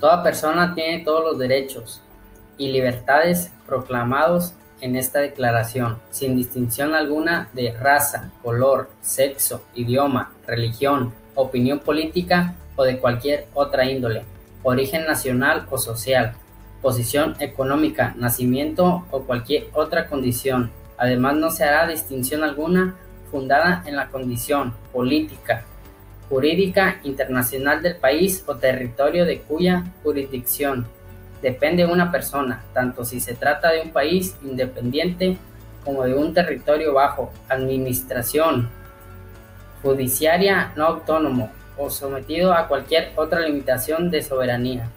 Toda persona tiene todos los derechos y libertades proclamados en esta declaración, sin distinción alguna de raza, color, sexo, idioma, religión, opinión política o de cualquier otra índole, origen nacional o social, posición económica, nacimiento o cualquier otra condición. Además, no se hará distinción alguna fundada en la condición política, jurídica internacional del país o territorio de cuya jurisdicción depende una persona, tanto si se trata de un país independiente como de un territorio bajo administración judiciaria no autónomo o sometido a cualquier otra limitación de soberanía.